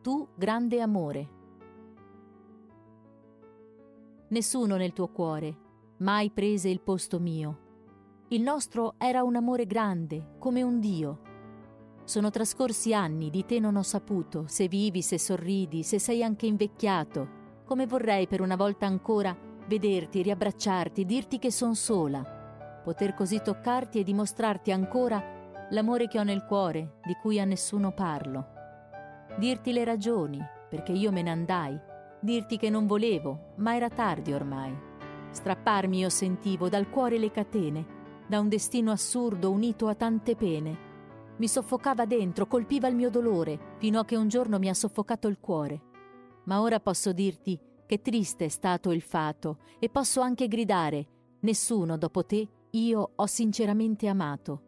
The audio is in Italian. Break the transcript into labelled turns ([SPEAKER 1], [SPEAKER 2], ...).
[SPEAKER 1] tu grande amore. Nessuno nel tuo cuore mai prese il posto mio. Il nostro era un amore grande, come un Dio. Sono trascorsi anni, di te non ho saputo, se vivi, se sorridi, se sei anche invecchiato, come vorrei per una volta ancora vederti, riabbracciarti, dirti che son sola, poter così toccarti e dimostrarti ancora l'amore che ho nel cuore, di cui a nessuno parlo. Dirti le ragioni, perché io me ne andai, dirti che non volevo, ma era tardi ormai. Strapparmi io sentivo dal cuore le catene, da un destino assurdo unito a tante pene. Mi soffocava dentro, colpiva il mio dolore, fino a che un giorno mi ha soffocato il cuore. Ma ora posso dirti che triste è stato il fato e posso anche gridare, nessuno dopo te io ho sinceramente amato.